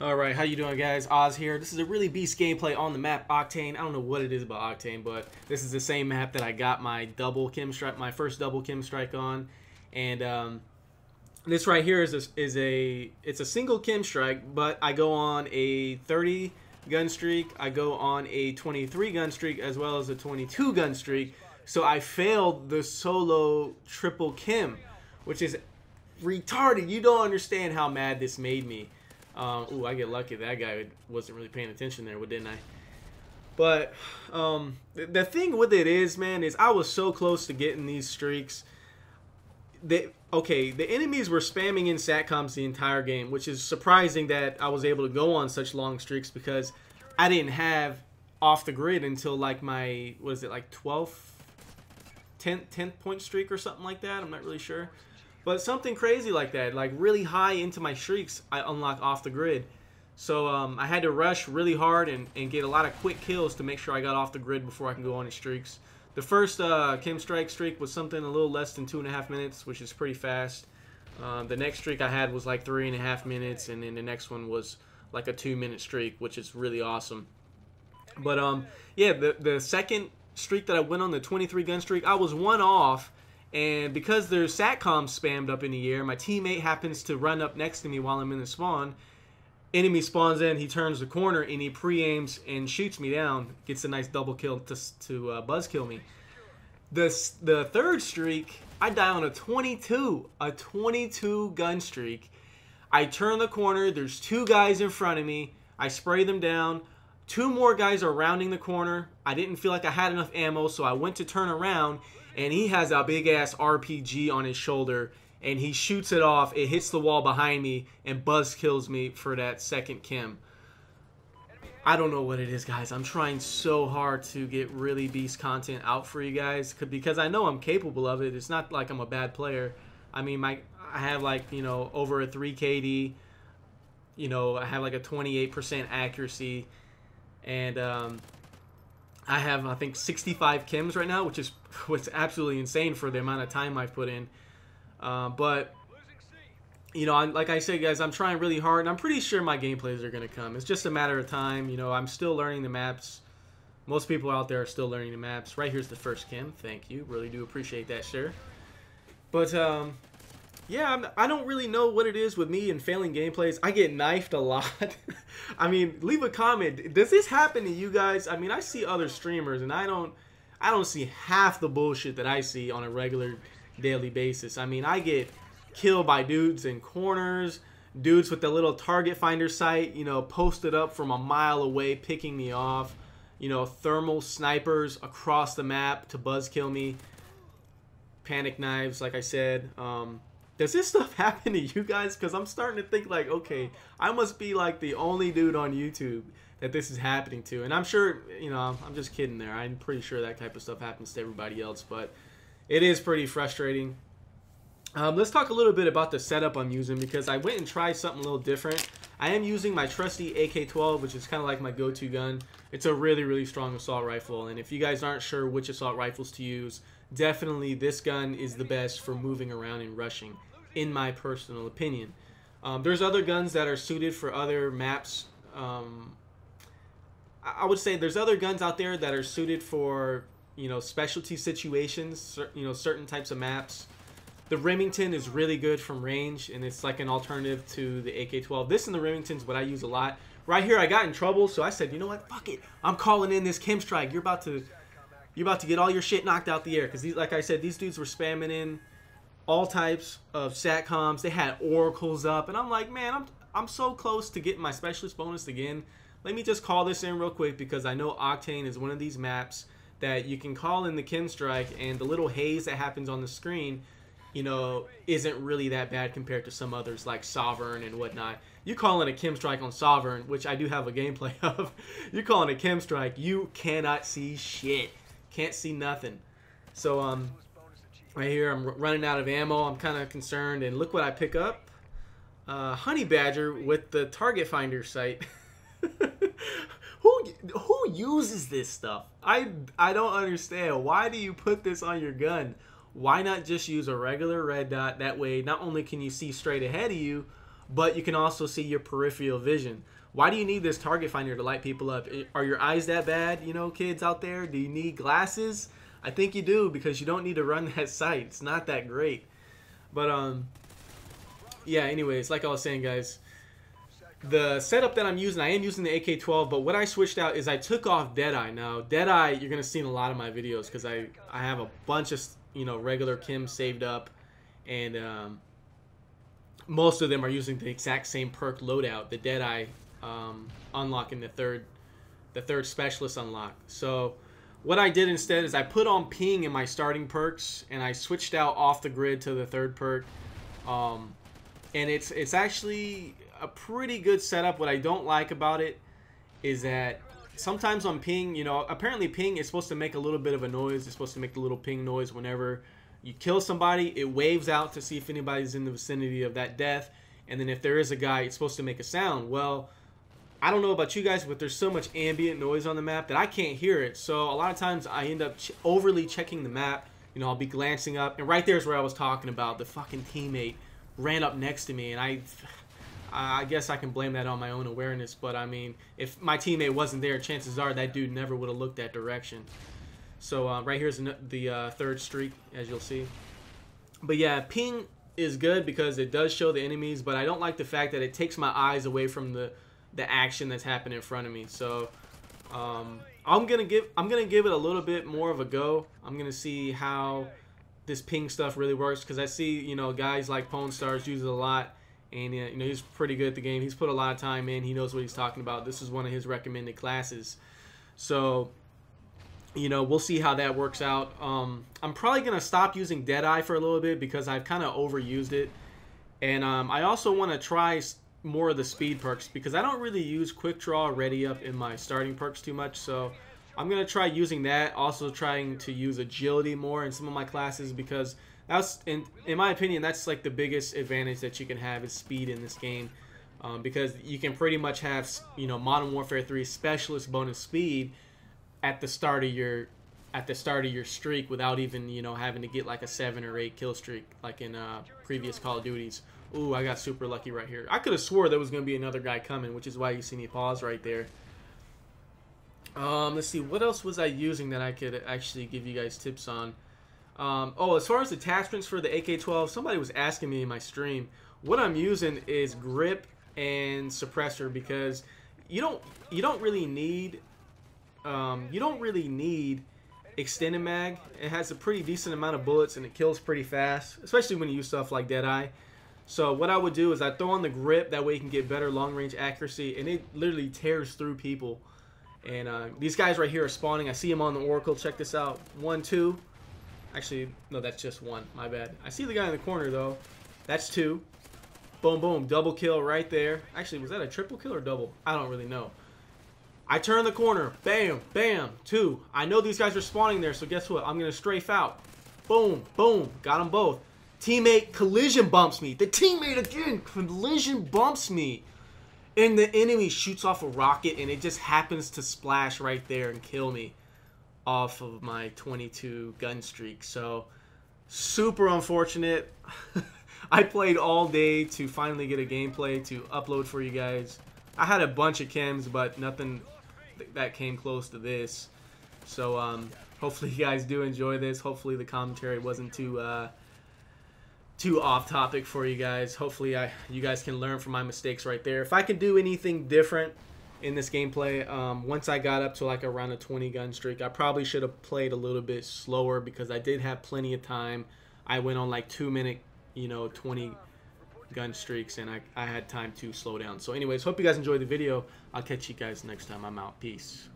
Alright, how you doing guys? Oz here. This is a really beast gameplay on the map Octane. I don't know what it is about Octane, but this is the same map that I got my double KEM strike, my first double KEM strike on. And um, this right here is a, is a it's a single KEM strike, but I go on a 30 gun streak, I go on a 23 gun streak as well as a 22 gun streak. So I failed the solo triple KEM, which is retarded. You don't understand how mad this made me. Um, ooh, I get lucky. That guy wasn't really paying attention there, didn't I? But um, the, thing with it is, man, is I was so close to getting these streaks. That okay, the enemies were spamming in satcoms the entire game, which is surprising that I was able to go on such long streaks because I didn't have off the grid until like my what is it like 12th 10th 10th point streak or something like that. I'm not really sure. But something crazy like that, like really high into my streaks, I unlock off the grid. So um, I had to rush really hard and, and get a lot of quick kills to make sure I got off the grid before I can go on the streaks. The first uh, KEM Strike streak was something a little less than two and a half minutes, which is pretty fast. Um, the next streak I had was like three and a half minutes, and then the next one was like a two minute streak, which is really awesome. But um, yeah, the the second streak that I went on, the 23 gun streak, I was one off and because there's SATCOM spammed up in the air, my teammate happens to run up next to me while I'm in the spawn. Enemy spawns in, he turns the corner, and he pre-aims and shoots me down. Gets a nice double kill to, to uh, buzz kill me. The, the third streak, I die on a 22. A 22 gun streak. I turn the corner, there's two guys in front of me. I spray them down. Two more guys are rounding the corner. I didn't feel like I had enough ammo, so I went to turn around and he has a big ass RPG on his shoulder and he shoots it off. It hits the wall behind me and Buzz kills me for that second KEM. I don't know what it is, guys. I'm trying so hard to get really beast content out for you guys because I know I'm capable of it. It's not like I'm a bad player. I mean, my I have like you know over a 3 KD. You know, I have like a 28% accuracy, and um, I have I think 65 KEMs right now, which is what's absolutely insane for the amount of time I've put in. Uh, but you know, I'm, like I said, guys, I'm trying really hard, and I'm pretty sure my gameplays are gonna come. It's just a matter of time. You know, I'm still learning the maps. Most people out there are still learning the maps. Right here's the first KEM. Thank you. Really do appreciate that, sir. But um, yeah, I'm, I do not really know what it is with me and failing gameplays. I get knifed a lot. I mean, leave a comment. Does this happen to you guys? I mean, I see other streamers and I don't I don't see half the bullshit that I see on a regular daily basis. I mean, I get killed by dudes in corners, dudes with the little target finder sight, you know, posted up from a mile away picking me off, you know, thermal snipers across the map to buzz kill me. Panic knives, like I said. Um, does this stuff happen to you guys? Because I'm starting to think like, okay, I must be like the only dude on YouTube that this is happening to. And I'm sure, you know, I'm just kidding there. I'm pretty sure that type of stuff happens to everybody else, but it is pretty frustrating. Um, let's talk a little bit about the setup I'm using because I went and tried something a little different. I am using my trusty AK-12, which is kind of like my go-to gun. It's a really, really strong assault rifle, and if you guys aren't sure which assault rifles to use, definitely this gun is the best for moving around and rushing in my personal opinion. Um, there's other guns that are suited for other maps. Um, I would say there's other guns out there that are suited for you know specialty situations. You know certain types of maps. The Remington is really good from range, and it's like an alternative to the AK-12. This and the Remington is what I use a lot. Right here, I got in trouble, so I said, you know what, fuck it, I'm calling in this KEM Strike. You're about to, you're about to get all your shit knocked out the air, because like I said, these dudes were spamming in all types of satcoms. They had oracles up, and I'm like, man, I'm I'm so close to getting my specialist bonus again. Let me just call this in real quick because I know Octane is one of these maps that you can call in the KEM Strike, and the little haze that happens on the screen, you know, isn't really that bad compared to some others like Sovereign and whatnot. You call in a KEM Strike on Sovereign, which I do have a gameplay of. you call in a KEM Strike, you cannot see shit. Can't see nothing. So um, Right here, I'm running out of ammo. I'm kind of concerned. And look what I pick up. Uh, honey Badger with the target finder sight. who who uses this stuff? I I don't understand. Why do you put this on your gun? Why not just use a regular red dot? That way, not only can you see straight ahead of you, but you can also see your peripheral vision. Why do you need this target finder to light people up? Are your eyes that bad, you know, kids out there? Do you need glasses? I think you do because you don't need to run that sight. It's not that great. But um yeah, anyways, like I was saying guys, the setup that I'm using, I am using the AK-12, but what I switched out is I took off Deadeye. Now, Deadeye, you're going to see in a lot of my videos because I, I have a bunch of, you know, regular KEM saved up, and um, most of them are using the exact same perk loadout, the Deadeye um, unlock in the third, the third specialist unlock. So, what I did instead is I put on ping in my starting perks, and I switched out off the grid to the third perk. Um, and it's it's actually a pretty good setup. What I don't like about it is that sometimes on ping, you know, apparently ping is supposed to make a little bit of a noise. It's supposed to make the little ping noise whenever you kill somebody. It waves out to see if anybody's in the vicinity of that death. And then if there is a guy, it's supposed to make a sound. Well, I don't know about you guys, but there's so much ambient noise on the map that I can't hear it. So a lot of times I end up ch overly checking the map. You know, I'll be glancing up, and right there's where I was talking about. The fucking teammate ran up next to me, and I I guess I can blame that on my own awareness, but I mean, if my teammate wasn't there, chances are that dude never would have looked that direction. So uh, right here's the uh, third streak, as you'll see. But yeah, ping is good because it does show the enemies, but I don't like the fact that it takes my eyes away from the the action that's happening in front of me. So um, I'm gonna give I'm gonna give it a little bit more of a go. I'm gonna see how this ping stuff really works because I see you know guys like Pwn Stars use it a lot and you know he's pretty good at the game. He's put a lot of time in. He knows what he's talking about. This is one of his recommended classes, so you know we'll see how that works out. Um, I'm probably gonna stop using Deadeye for a little bit because I've kind of overused it, and um, I also want to try more of the speed perks because I don't really use Quick Draw Ready Up in my starting perks too much. So I'm gonna try using that. Also trying to use Agility more in some of my classes because that's in in my opinion that's like the biggest advantage that you can have is speed in this game um, because you can pretty much have you know Modern Warfare 3 specialist bonus speed at the start of your at the start of your streak without even you know having to get like a seven or eight kill streak like in uh, previous Call of Duties. Ooh, I got super lucky right here. I could have swore there was gonna be another guy coming, which is why you see me pause right there. Um, let's see, what else was I using that I could actually give you guys tips on? Um, oh, as far as attachments for the AK-12, somebody was asking me in my stream. What I'm using is grip and suppressor because you don't you don't really need um, you don't really need extended mag. It has a pretty decent amount of bullets and it kills pretty fast, especially when you use stuff like Deadeye. So what I would do is I throw on the grip, that way you can get better long range accuracy, and it literally tears through people. And uh, these guys right here are spawning. I see them on the Oracle. Check this out. One, two. Actually, no, that's just one. My bad. I see the guy in the corner, though. That's two. Boom, boom. Double kill right there. Actually, was that a triple kill or double? I don't really know. I turn the corner. Bam, bam. Two. I know these guys are spawning there, so guess what? I'm going to strafe out. Boom, boom. Got them both. Teammate collision bumps me. The teammate again collision bumps me. And the enemy shoots off a rocket, and it just happens to splash right there and kill me off of my 22 gun streak. So super unfortunate. I played all day to finally get a gameplay to upload for you guys. I had a bunch of KEMs, but nothing th that came close to this. So um, hopefully you guys do enjoy this. Hopefully the commentary wasn't too uh, too off topic for you guys. Hopefully I you guys can learn from my mistakes right there. If I can do anything different in this gameplay. Um, once I got up to like around a 20 gun streak, I probably should have played a little bit slower because I did have plenty of time. I went on like two minute, you know, 20 gun streaks and I, I had time to slow down. So anyways, hope you guys enjoyed the video. I'll catch you guys next time. I'm out. Peace.